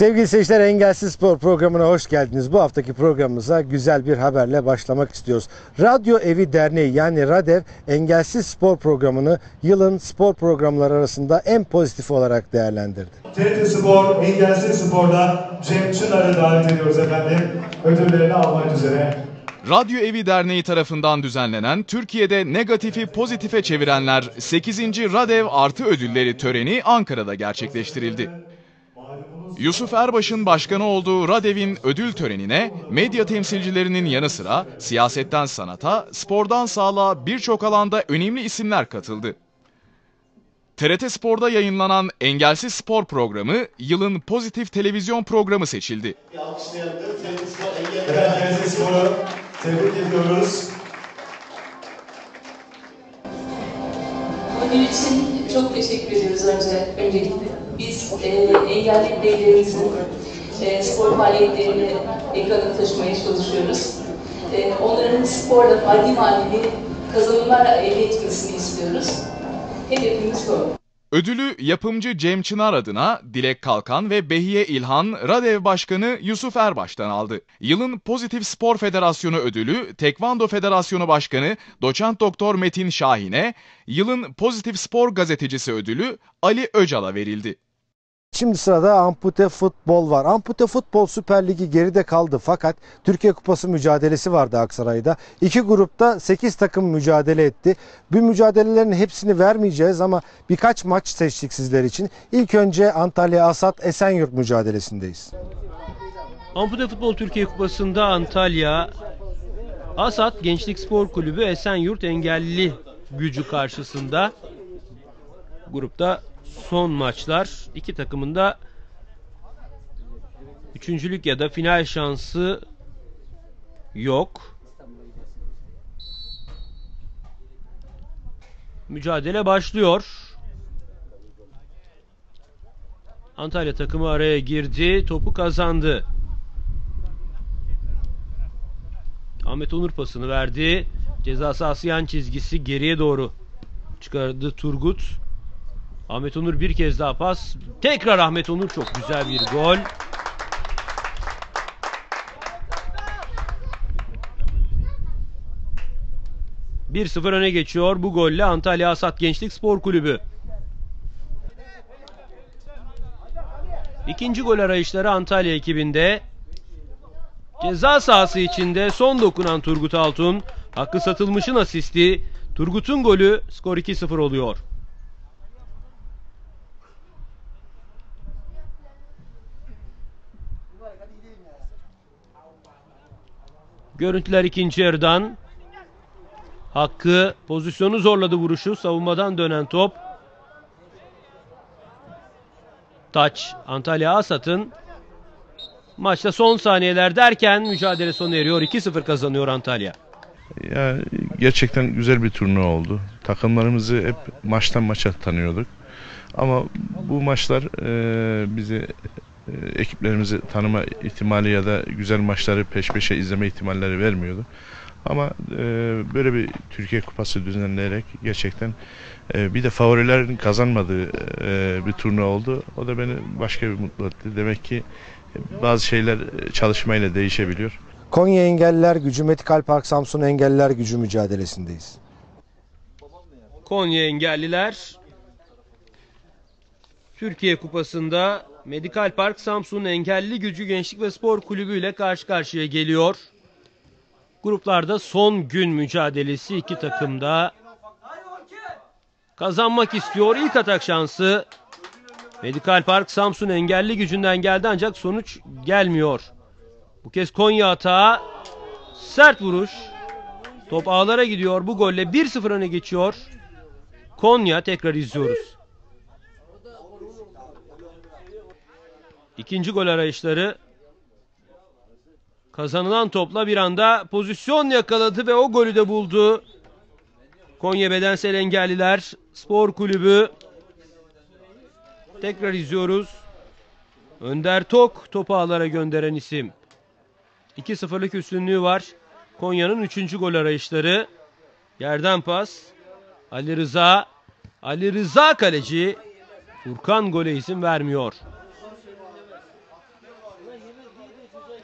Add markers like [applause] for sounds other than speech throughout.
Sevgili seyirciler Engelsiz Spor programına hoş geldiniz. Bu haftaki programımıza güzel bir haberle başlamak istiyoruz. Radyo Evi Derneği yani RADEV Engelsiz Spor programını yılın spor programları arasında en pozitif olarak değerlendirdi. TRT Spor, Engelsiz Spor'da Cem Çınar'ı davet ediyoruz efendim. Ödüllerini almak üzere. Radyo Evi Derneği tarafından düzenlenen Türkiye'de negatifi pozitife çevirenler 8. Radev Artı Ödülleri töreni Ankara'da gerçekleştirildi. Yusuf Erbaş'ın başkanı olduğu Radev'in ödül törenine medya temsilcilerinin yanı sıra siyasetten sanata, spordan sağlığa birçok alanda önemli isimler katıldı. TRT Spor'da yayınlanan Engelsiz Spor programı yılın pozitif televizyon programı seçildi. Engelsiz Spor'u tebrik ediyoruz. Ödül için çok teşekkür ediyoruz önce öncelikle. Biz e, engelli bireylerimizin e, spor faaliyetlerini ekrana taşımaya çalışıyoruz. E, onların sporla maddi manevi kazanımlar elde etmesini istiyoruz. Hedefimiz bu. Ödülü yapımcı Cem Çınar adına Dilek Kalkan ve Behiye İlhan Radev Başkanı Yusuf Erbaş'tan aldı. Yılın Pozitif Spor Federasyonu ödülü Tekvando Federasyonu Başkanı Doçent Doktor Metin Şahin'e, yılın Pozitif Spor Gazetecisi ödülü Ali Öcal'a verildi. Şimdi sırada ampute futbol var. Ampute futbol Süper Ligi geride kaldı fakat Türkiye Kupası mücadelesi vardı Aksaray'da. İki grupta 8 takım mücadele etti. Bu mücadelelerin hepsini vermeyeceğiz ama birkaç maç seçtik sizler için. İlk önce Antalya Asat Esenyurt mücadelesindeyiz. Ampute Futbol Türkiye Kupası'nda Antalya Asat Gençlik Spor Kulübü Esenyurt engelli gücü karşısında grupta son maçlar iki takımın da üçüncülük ya da final şansı yok. Mücadele başlıyor. Antalya takımı araya girdi, topu kazandı. Ahmet Onur pasını verdi. Ceza sahası yan çizgisi geriye doğru çıkardı Turgut. Ahmet Onur bir kez daha pas. Tekrar Ahmet Onur çok güzel bir gol. Bir 0 öne geçiyor bu golle Antalya Asat Gençlik Spor Kulübü. İkinci gol arayışları Antalya ekibinde. Ceza sahası içinde son dokunan Turgut Altun. Hakkı satılmışın asisti. Turgut'un golü skor 2-0 oluyor. Görüntüler ikinci yarıdan. Hakkı pozisyonu zorladı vuruşu. Savunmadan dönen top. Taç Antalya Asat'ın maçta son saniyeler derken mücadele sona eriyor. 2-0 kazanıyor Antalya. Ya gerçekten güzel bir turnuva oldu. Takımlarımızı hep maçtan maça tanıyorduk. Ama bu maçlar e, bizi ekiplerimizi tanıma ihtimali ya da güzel maçları peş peşe izleme ihtimalleri vermiyordu. Ama e, böyle bir Türkiye Kupası düzenleyerek gerçekten e, bir de favorilerin kazanmadığı e, bir turnuva oldu. O da beni başka bir mutlu etti. Demek ki bazı şeyler e, çalışmayla değişebiliyor. Konya Engelliler Gücü Metikal Park Samsun Engelliler Gücü mücadelesindeyiz. Konya engelliler Türkiye Kupası'nda Medikal Park Samsun Engelli Gücü Gençlik ve Spor Kulübü ile karşı karşıya geliyor. Gruplarda son gün mücadelesi iki takımda kazanmak istiyor. İlk atak şansı Medikal Park Samsun Engelli Gücü'nden geldi ancak sonuç gelmiyor. Bu kez Konya atağı sert vuruş. Top ağlara gidiyor. Bu golle 1-0 öne geçiyor. Konya tekrar izliyoruz. İkinci gol arayışları kazanılan topla bir anda pozisyon yakaladı ve o golü de buldu. Konya Bedensel Engelliler Spor Kulübü tekrar izliyoruz. Önder Tok topu ağlara gönderen isim. 2-0'lık üstünlüğü var. Konya'nın 3. gol arayışları. Yerden pas. Ali Rıza. Ali Rıza kaleci. Furkan gole izin vermiyor.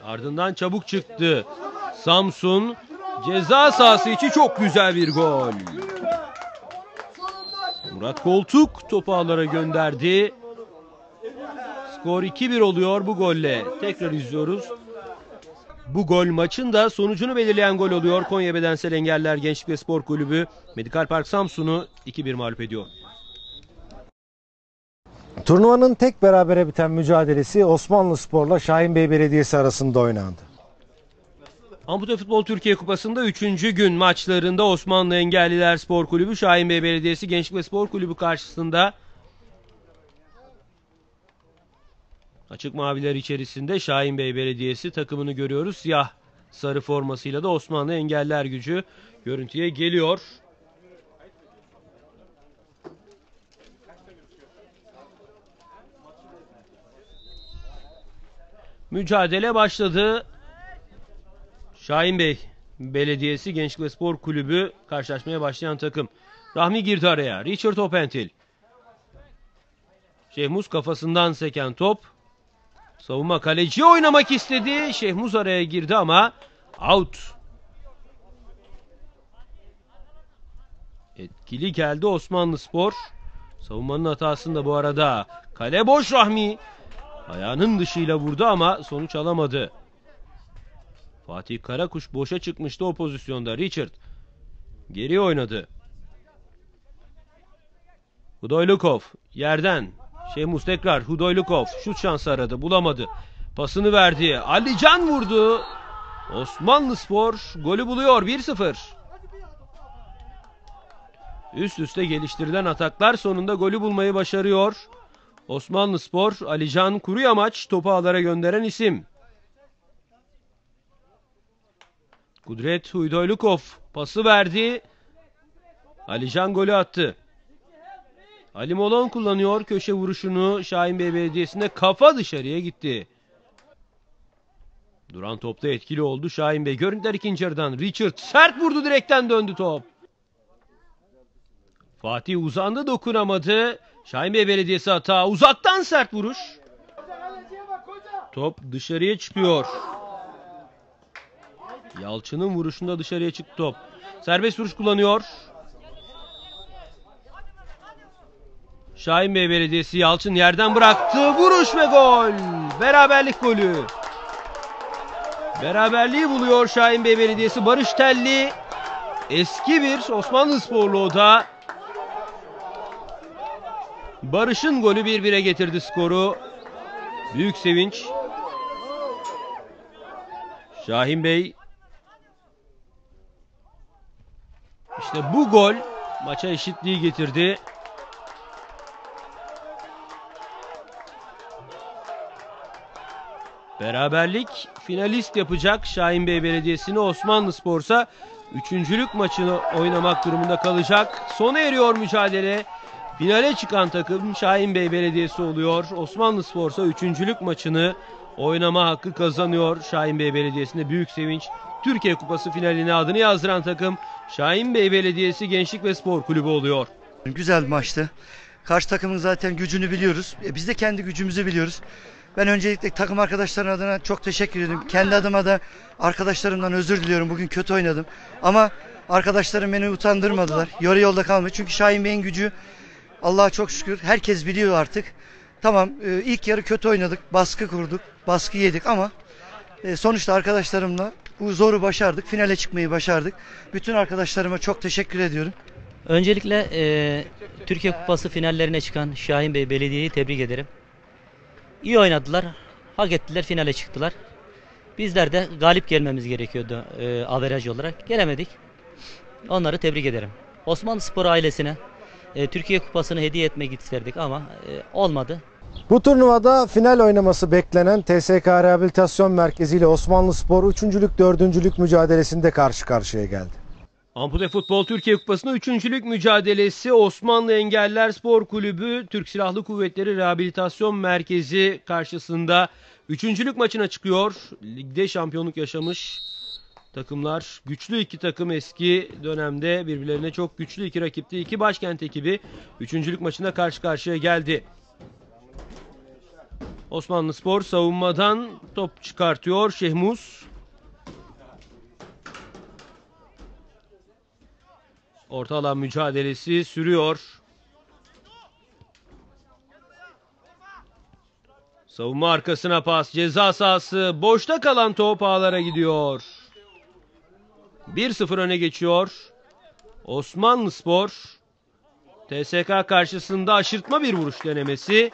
Ardından çabuk çıktı. Samsun ceza sahası içi çok güzel bir gol. Murat Koltuk topu ağlara gönderdi. Skor 2-1 oluyor bu golle. Tekrar izliyoruz. Bu gol maçın da sonucunu belirleyen gol oluyor. Konya Bedensel Engeller Gençlik ve Spor Kulübü Medikal Park Samsun'u 2-1 mağlup ediyor. Turnuvanın tek berabere biten mücadelesi Osmanlı Spor'la Şahinbey Belediyesi arasında oynandı. Ampute Futbol Türkiye Kupası'nda 3. gün maçlarında Osmanlı Engelliler Spor Kulübü Şahinbey Belediyesi Gençlik ve Spor Kulübü karşısında Açık maviler içerisinde Şahinbey Belediyesi takımını görüyoruz. Siyah sarı formasıyla da Osmanlı Engeller Gücü görüntüye geliyor. Mücadele başladı. Şahin Bey Belediyesi Gençlik ve Spor Kulübü karşılaşmaya başlayan takım. Rahmi girdi araya. Richard Opentil. Şehmuz kafasından seken top. Savunma kaleci oynamak istedi. Şehmuz araya girdi ama out. Etkili geldi Osmanlı Spor. Savunmanın hatasında bu arada. Kale boş Rahmi. Ayağının dışıyla vurdu ama sonuç alamadı. Fatih Karakuş boşa çıkmıştı o pozisyonda. Richard geri oynadı. Hudoylukov yerden. Şemus tekrar Hudoylukov şut şansı aradı bulamadı. Pasını verdi. Alican vurdu. Osmanlı Spor golü buluyor 1-0. Üst üste geliştirilen ataklar sonunda golü bulmayı başarıyor. Osmanlı Spor Alican Kuruyamaç topu ağlara gönderen isim. Kudret Huydoylukov pası verdi. Alican golü attı. Ali Molon kullanıyor köşe vuruşunu Şahin Bey Belediyesi'nde kafa dışarıya gitti. Duran topta etkili oldu Şahin Bey. Görüntüler ikinci yarıdan. Richard sert vurdu direkten döndü top. Fatih uzandı dokunamadı. Şahin Belediyesi hata. Uzaktan sert vuruş. Top dışarıya çıkıyor. Yalçın'ın vuruşunda dışarıya çıktı top. Serbest vuruş kullanıyor. Şahin Belediyesi Yalçın yerden bıraktı. Vuruş ve gol. Beraberlik golü. Beraberliği buluyor Şahin Belediyesi. Barış Telli eski bir Osmanlı sporlu o da. Barış'ın golü 1-1'e getirdi skoru. Büyük sevinç. Şahin Bey İşte bu gol maça eşitliği getirdi. Beraberlik finalist yapacak Şahin Bey Belediyesi'ni Osmanlı Spor'sa üçüncülük maçını oynamak durumunda kalacak. Sona eriyor mücadele. Finale çıkan takım Şahin Bey Belediyesi oluyor. Osmanlı Spor'sa üçüncülük maçını oynama hakkı kazanıyor. Şahin Bey Belediyesi'nde büyük sevinç. Türkiye Kupası finaline adını yazdıran takım Şahin Bey Belediyesi Gençlik ve Spor Kulübü oluyor. Güzel maçtı. Karşı takımın zaten gücünü biliyoruz. E, biz de kendi gücümüzü biliyoruz. Ben öncelikle takım arkadaşlarım adına çok teşekkür ediyorum. Kendi adıma da arkadaşlarımdan özür diliyorum. Bugün kötü oynadım. Ama arkadaşlarım beni utandırmadılar. Yarı yolda kalmadı. Çünkü Şahin Bey'in gücü Allah'a çok şükür herkes biliyor artık. Tamam e, ilk yarı kötü oynadık. Baskı kurduk. Baskı yedik ama e, sonuçta arkadaşlarımla bu zoru başardık. Finale çıkmayı başardık. Bütün arkadaşlarıma çok teşekkür ediyorum. Öncelikle e, Türkiye Kupası finallerine çıkan Şahin Bey Belediye'yi tebrik ederim. İyi oynadılar, hak ettiler, finale çıktılar. Bizler de galip gelmemiz gerekiyordu e, averaj olarak. Gelemedik. Onları tebrik ederim. Osmanlı Spor ailesine e, Türkiye Kupası'nı hediye etmek isterdik ama e, olmadı. Bu turnuvada final oynaması beklenen TSK Rehabilitasyon Merkezi ile Osmanlı Spor 3. Lig 4. Lig mücadelesinde karşı karşıya geldi. Ampute Futbol Türkiye Kupası'nda üçüncülük mücadelesi Osmanlı Engeller Spor Kulübü Türk Silahlı Kuvvetleri Rehabilitasyon Merkezi karşısında üçüncülük maçına çıkıyor. Ligde şampiyonluk yaşamış takımlar. Güçlü iki takım eski dönemde birbirlerine çok güçlü iki rakipti. İki başkent ekibi üçüncülük maçına karşı karşıya geldi. Osmanlı Spor savunmadan top çıkartıyor Şehmuz. Orta alan mücadelesi sürüyor. Savunma arkasına pas. Ceza sahası. Boşta kalan top ağlara gidiyor. 1-0 öne geçiyor. Osmanlı Spor. TSK karşısında aşırtma bir vuruş denemesi.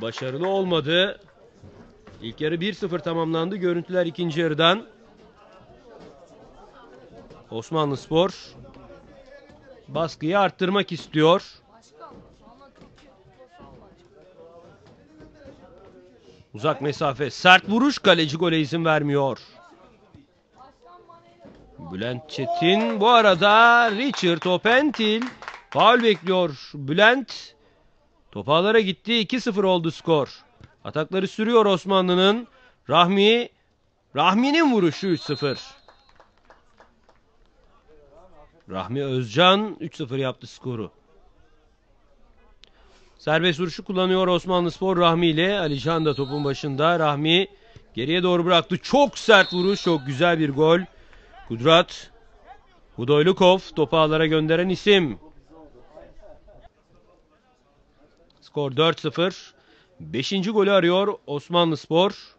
Başarılı olmadı. İlk yarı 1-0 tamamlandı. Görüntüler ikinci yarıdan. Osmanlı Spor baskıyı arttırmak istiyor. Uzak mesafe sert vuruş kaleci gole izin vermiyor. Bülent Çetin bu arada Richard Opentil faul bekliyor. Bülent topağlara gitti 2-0 oldu skor. Atakları sürüyor Osmanlı'nın. Rahmi Rahmi'nin vuruşu 3-0. Rahmi Özcan 3-0 yaptı skoru. Serbest vuruşu kullanıyor Osmanlı Spor Rahmi ile. Alican da topun başında. Rahmi geriye doğru bıraktı. Çok sert vuruş. Çok güzel bir gol. Kudrat. Hudoylukov topu ağlara gönderen isim. Skor 4-0. Beşinci golü arıyor Osmanlı Spor.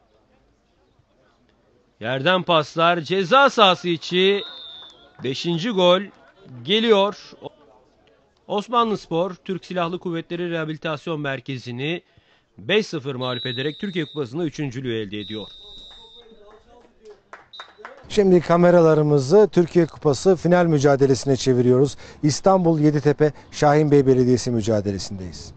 Yerden paslar. Ceza sahası içi. Beşinci gol geliyor. Osmanlı Spor, Türk Silahlı Kuvvetleri Rehabilitasyon Merkezi'ni 5-0 mağlup ederek Türkiye Kupası'nda üçüncülüğü elde ediyor. Şimdi kameralarımızı Türkiye Kupası final mücadelesine çeviriyoruz. İstanbul Yeditepe Şahinbey Belediyesi mücadelesindeyiz.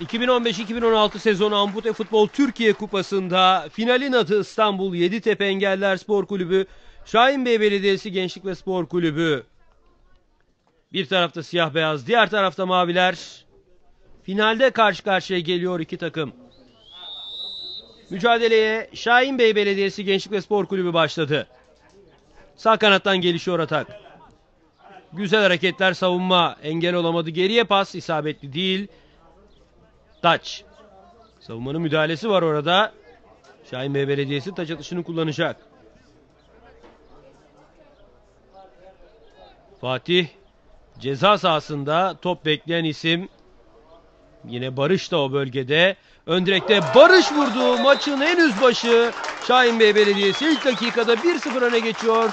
2015-2016 sezonu Ampute Futbol Türkiye Kupası'nda finalin adı İstanbul Yeditepe Engeller Spor Kulübü, Şahinbey Belediyesi Gençlik ve Spor Kulübü. Bir tarafta siyah beyaz, diğer tarafta maviler. Finalde karşı karşıya geliyor iki takım. Mücadeleye Şahinbey Belediyesi Gençlik ve Spor Kulübü başladı. Sağ kanattan gelişiyor atak. Güzel hareketler savunma. Engel olamadı. Geriye pas isabetli değil. Taç. Savunmanın müdahalesi var orada. Şahinbey Belediyesi taç atışını kullanacak. Fatih ceza sahasında top bekleyen isim. Yine Barış da o bölgede. Ön direkte Barış vurdu. Maçın henüz başı. Şahinbey Belediyesi ilk dakikada 1-0 öne geçiyor.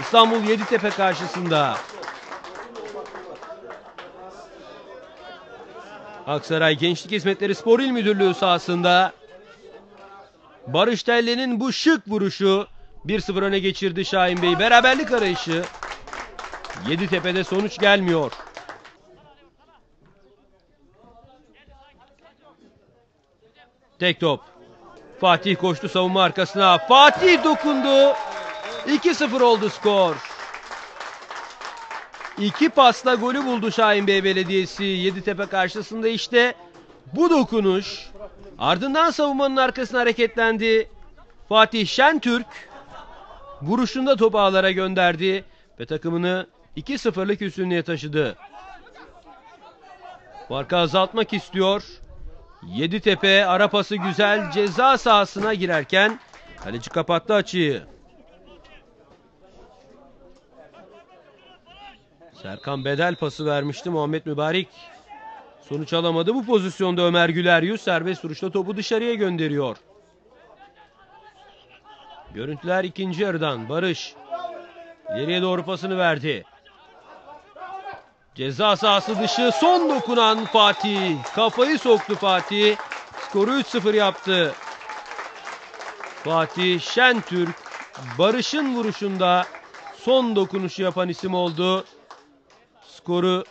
İstanbul Yeditepe karşısında. Aksaray Gençlik Hizmetleri Spor İl Müdürlüğü sahasında Barış Telli'nin bu şık vuruşu 1-0 öne geçirdi Şahin Bey. Beraberlik arayışı. Yeditepe'de sonuç gelmiyor. Tek top. Fatih koştu savunma arkasına. Fatih dokundu. 2-0 oldu skor. İki pasla golü buldu Şahin Bey Belediyesi Yeditepe karşısında işte bu dokunuş. Ardından savunmanın arkasına hareketlendi. Fatih Şentürk vuruşunda topu ağlara gönderdi ve takımını 2-0'lık üstünlüğe taşıdı. Farkı azaltmak istiyor. Yeditepe ara pası güzel ceza sahasına girerken kaleci kapattı açıyı. Serkan bedel pası vermişti Muhammed Mübarek. Sonuç alamadı bu pozisyonda Ömer Güler Yüz serbest vuruşta topu dışarıya gönderiyor. Görüntüler ikinci yarıdan Barış. İleriye doğru pasını verdi. Ceza sahası dışı son dokunan Fatih. Kafayı soktu Fatih. Skoru 3-0 yaptı. Fatih Şentürk Barış'ın vuruşunda son dokunuşu yapan isim oldu. Skoru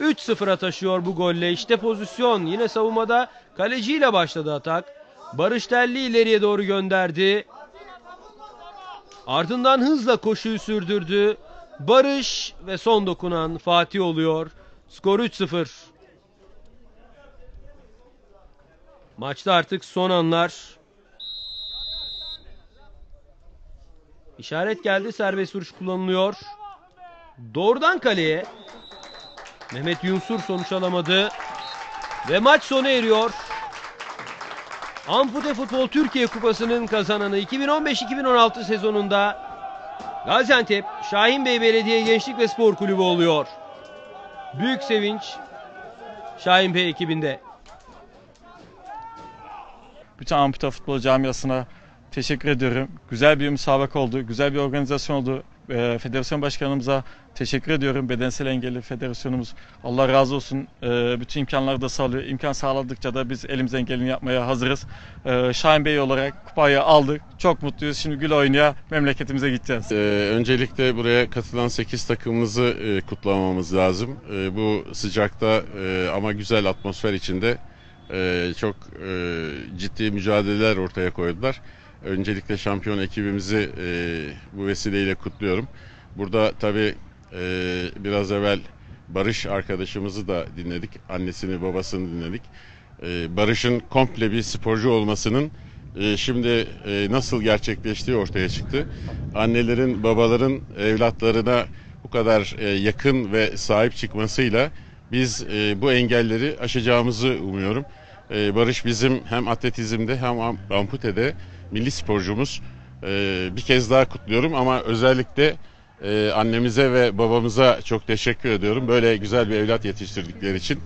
3-0'a taşıyor bu golle. İşte pozisyon. Yine savunmada kaleciyle başladı atak. Barış Telli ileriye doğru gönderdi. Ardından hızla koşuyu sürdürdü. Barış ve son dokunan Fatih oluyor. Skor 3-0. Maçta artık son anlar. İşaret geldi. Serbest vuruş kullanılıyor. Doğrudan kaleye. Mehmet Yunsur sonuç alamadı. Ve maç sona eriyor. Ampute Futbol Türkiye Kupası'nın kazananı 2015-2016 sezonunda Gaziantep Şahin Bey Belediye Gençlik ve Spor Kulübü oluyor. Büyük sevinç Şahin Bey ekibinde. bütün ampute futbol camiasına teşekkür ediyorum. Güzel bir müsabaka oldu, güzel bir organizasyon oldu. Ee, Federasyon başkanımıza teşekkür ediyorum. Bedensel engelli federasyonumuz. Allah razı olsun. Ee, bütün imkanları da sağlıyor. İmkan sağladıkça da biz elimizden geleni yapmaya hazırız. Ee, Şahin Bey olarak kupayı aldık. Çok mutluyuz. Şimdi gül oynaya memleketimize gideceğiz. Öncelikle buraya katılan 8 takımımızı e, kutlamamız lazım. Bu sıcakta e, ama güzel atmosfer içinde e, çok ciddi mücadeleler ortaya koydular. Öncelikle şampiyon ekibimizi e, bu vesileyle kutluyorum. Burada tabii e, biraz evvel Barış arkadaşımızı da dinledik. Annesini babasını dinledik. E, Barış'ın komple bir sporcu olmasının e, şimdi e, nasıl gerçekleştiği ortaya çıktı. Annelerin, babaların evlatlarına bu kadar e, yakın ve sahip çıkmasıyla biz e, bu engelleri aşacağımızı umuyorum. E, Barış bizim hem atletizmde hem am- amputede milli sporcumuz. E, bir kez daha kutluyorum ama özellikle e, annemize ve babamıza çok teşekkür ediyorum. Böyle güzel bir evlat yetiştirdikleri için.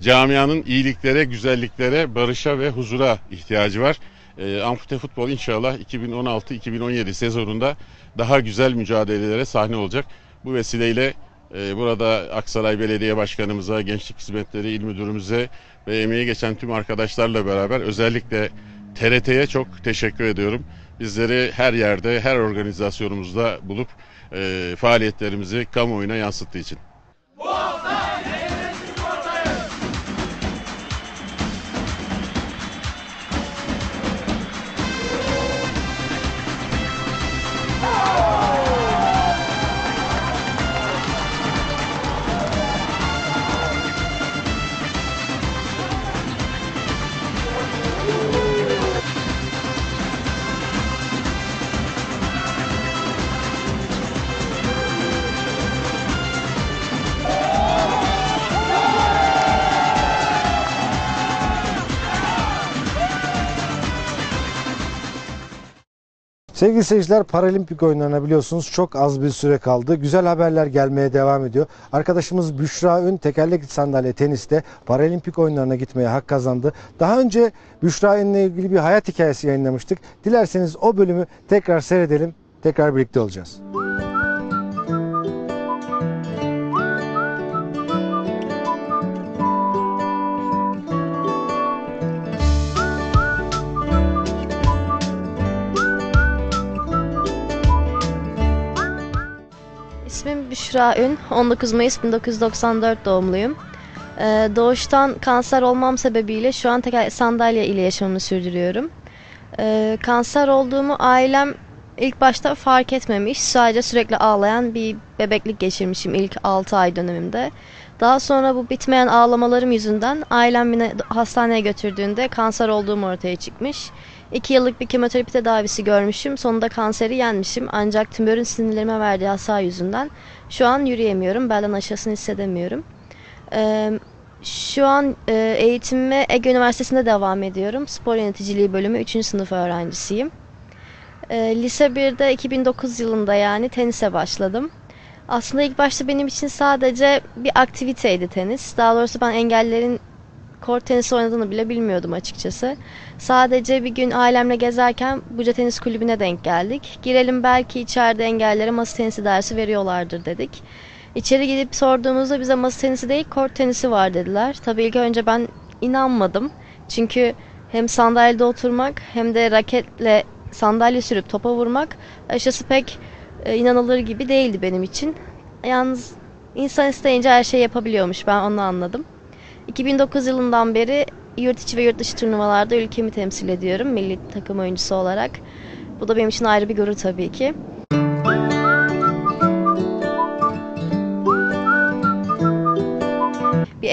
Camianın iyiliklere, güzelliklere, barışa ve huzura ihtiyacı var. E, ampute futbol inşallah 2016-2017 sezonunda daha güzel mücadelelere sahne olacak. Bu vesileyle e, burada Aksaray Belediye Başkanımıza, Gençlik Hizmetleri İl Müdürümüze ve emeği geçen tüm arkadaşlarla beraber özellikle TRT'ye çok teşekkür ediyorum. Bizleri her yerde, her organizasyonumuzda bulup e, faaliyetlerimizi kamuoyuna yansıttığı için. Sevgili seyirciler Paralimpik oyunlarına biliyorsunuz çok az bir süre kaldı. Güzel haberler gelmeye devam ediyor. Arkadaşımız Büşra Ün tekerlekli sandalye teniste Paralimpik oyunlarına gitmeye hak kazandı. Daha önce Büşra Ün'le ilgili bir hayat hikayesi yayınlamıştık. Dilerseniz o bölümü tekrar seyredelim. Tekrar birlikte olacağız. Büşra Ün. 19 Mayıs 1994 doğumluyum. Ee, doğuştan kanser olmam sebebiyle şu an teker sandalye ile yaşamımı sürdürüyorum. Ee, kanser olduğumu ailem ilk başta fark etmemiş. Sadece sürekli ağlayan bir bebeklik geçirmişim ilk 6 ay dönemimde. Daha sonra bu bitmeyen ağlamalarım yüzünden ailem beni hastaneye götürdüğünde kanser olduğum ortaya çıkmış. 2 yıllık bir kemoterapi tedavisi görmüşüm. Sonunda kanseri yenmişim. Ancak tümörün sinirlerime verdiği hasar yüzünden şu an yürüyemiyorum. Belden aşağısını hissedemiyorum. Ee, şu an e, eğitimime Ege Üniversitesi'nde devam ediyorum. Spor yöneticiliği bölümü 3. sınıf öğrencisiyim. Ee, lise 1'de 2009 yılında yani tenise başladım. Aslında ilk başta benim için sadece bir aktiviteydi tenis. Daha doğrusu ben engellerin kort tenisi oynadığını bile bilmiyordum açıkçası. Sadece bir gün ailemle gezerken Buca Tenis Kulübü'ne denk geldik. Girelim belki içeride engellere masa tenisi dersi veriyorlardır dedik. İçeri gidip sorduğumuzda bize masa tenisi değil kort tenisi var dediler. Tabii ilk önce ben inanmadım. Çünkü hem sandalyede oturmak hem de raketle sandalye sürüp topa vurmak açıkçası pek e, inanılır gibi değildi benim için. Yalnız insan isteyince her şeyi yapabiliyormuş ben onu anladım. 2009 yılından beri yurt içi ve yurt dışı turnuvalarda ülkemi temsil ediyorum milli takım oyuncusu olarak. Bu da benim için ayrı bir gurur tabii ki.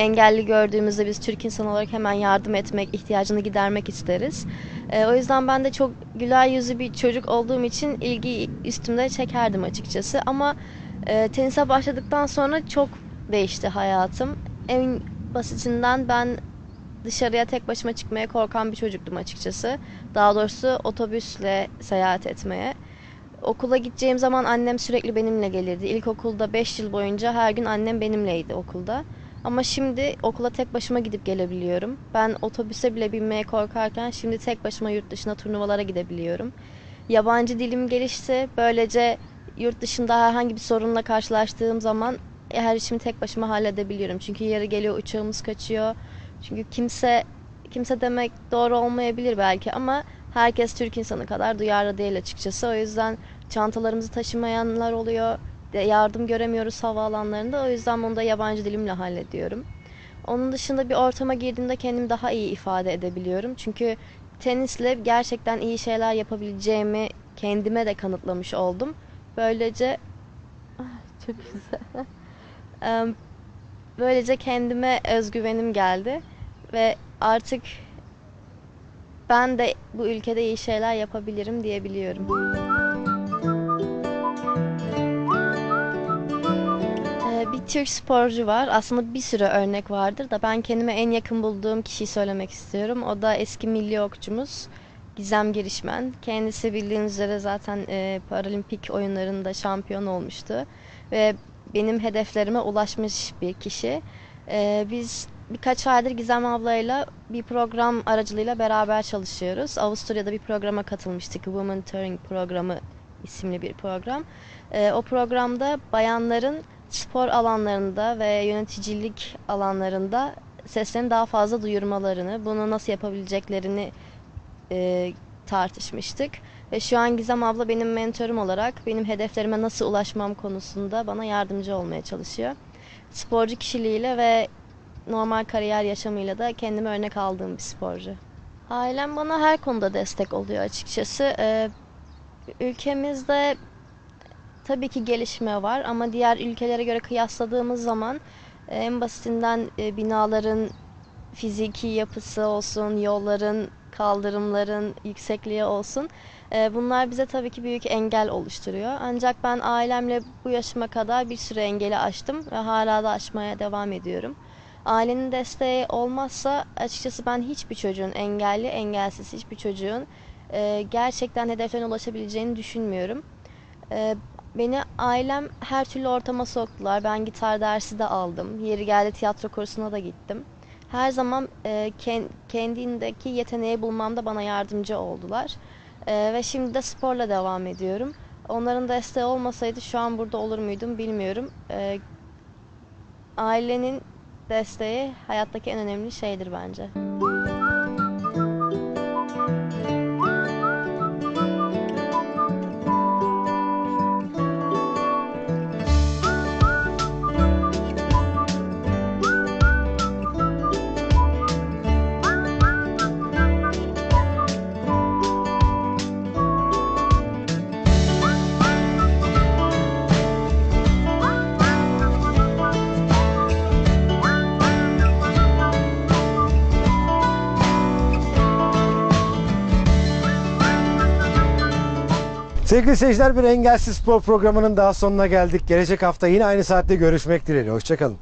Engelli gördüğümüzde biz Türk insan olarak hemen yardım etmek, ihtiyacını gidermek isteriz. Ee, o yüzden ben de çok güler yüzlü bir çocuk olduğum için ilgi üstümde çekerdim açıkçası. Ama e, tenise başladıktan sonra çok değişti hayatım. En basitinden ben dışarıya tek başıma çıkmaya korkan bir çocuktum açıkçası. Daha doğrusu otobüsle seyahat etmeye. Okula gideceğim zaman annem sürekli benimle gelirdi. İlkokulda 5 yıl boyunca her gün annem benimleydi okulda. Ama şimdi okula tek başıma gidip gelebiliyorum. Ben otobüse bile binmeye korkarken şimdi tek başıma yurt dışına turnuvalara gidebiliyorum. Yabancı dilim gelişti. Böylece yurt dışında herhangi bir sorunla karşılaştığım zaman her işimi tek başıma halledebiliyorum. Çünkü yeri geliyor uçağımız kaçıyor. Çünkü kimse kimse demek doğru olmayabilir belki ama herkes Türk insanı kadar duyarlı değil açıkçası. O yüzden çantalarımızı taşımayanlar oluyor. Yardım göremiyoruz havaalanlarında. O yüzden bunu da yabancı dilimle hallediyorum. Onun dışında bir ortama girdiğimde kendimi daha iyi ifade edebiliyorum. Çünkü tenisle gerçekten iyi şeyler yapabileceğimi kendime de kanıtlamış oldum. Böylece Ah, çok güzel. [laughs] Böylece kendime özgüvenim geldi ve artık ben de bu ülkede iyi şeyler yapabilirim diyebiliyorum. Türk sporcu var. Aslında bir sürü örnek vardır da ben kendime en yakın bulduğum kişiyi söylemek istiyorum. O da eski milli okçumuz Gizem Girişmen. Kendisi bildiğiniz üzere zaten e, Paralimpik oyunlarında şampiyon olmuştu. Ve benim hedeflerime ulaşmış bir kişi. Ee, biz birkaç aydır Gizem ablayla bir program aracılığıyla beraber çalışıyoruz. Avusturya'da bir programa katılmıştık. Women Touring programı isimli bir program. Ee, o programda bayanların spor alanlarında ve yöneticilik alanlarında seslerini daha fazla duyurmalarını, bunu nasıl yapabileceklerini e, tartışmıştık. Ve şu an Gizem abla benim mentorum olarak benim hedeflerime nasıl ulaşmam konusunda bana yardımcı olmaya çalışıyor. Sporcu kişiliğiyle ve normal kariyer yaşamıyla da kendime örnek aldığım bir sporcu. Ailem bana her konuda destek oluyor açıkçası. Ee, ülkemizde tabii ki gelişme var ama diğer ülkelere göre kıyasladığımız zaman e, en basitinden e, binaların fiziki yapısı olsun, yolların, kaldırımların yüksekliği olsun. e, Bunlar bize tabii ki büyük engel oluşturuyor. Ancak ben ailemle bu yaşıma kadar bir sürü engeli aştım ve hala da aşmaya devam ediyorum. Ailenin desteği olmazsa açıkçası ben hiçbir çocuğun engelli, engelsiz hiçbir çocuğun gerçekten hedeflerine ulaşabileceğini düşünmüyorum. Beni ailem her türlü ortama soktular. Ben gitar dersi de aldım. Yeri geldi tiyatro kursuna da gittim. Her zaman e, ken- kendindeki yeteneği bulmamda bana yardımcı oldular. E, ve şimdi de sporla devam ediyorum. Onların desteği olmasaydı şu an burada olur muydum bilmiyorum. E, ailenin desteği hayattaki en önemli şeydir bence. Sevgili seyirciler bir engelsiz spor programının daha sonuna geldik. Gelecek hafta yine aynı saatte görüşmek dileğiyle. Hoşçakalın.